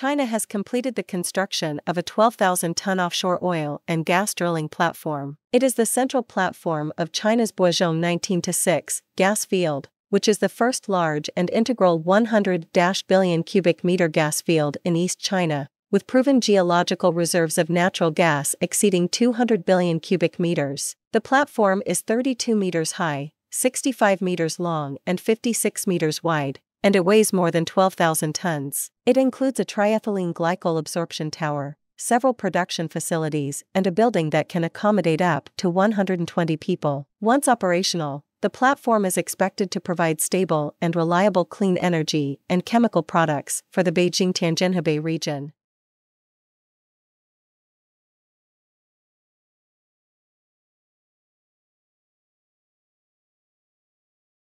China has completed the construction of a 12,000 ton offshore oil and gas drilling platform. It is the central platform of China's Bozhong 19 6 gas field, which is the first large and integral 100 billion cubic meter gas field in East China, with proven geological reserves of natural gas exceeding 200 billion cubic meters. The platform is 32 meters high, 65 meters long, and 56 meters wide, and it weighs more than 12,000 tons. It includes a triethylene glycol absorption tower, several production facilities, and a building that can accommodate up to 120 people. Once operational, the platform is expected to provide stable and reliable clean energy and chemical products for the Beijing Tianjin Hebei region.